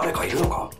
誰かいるのか？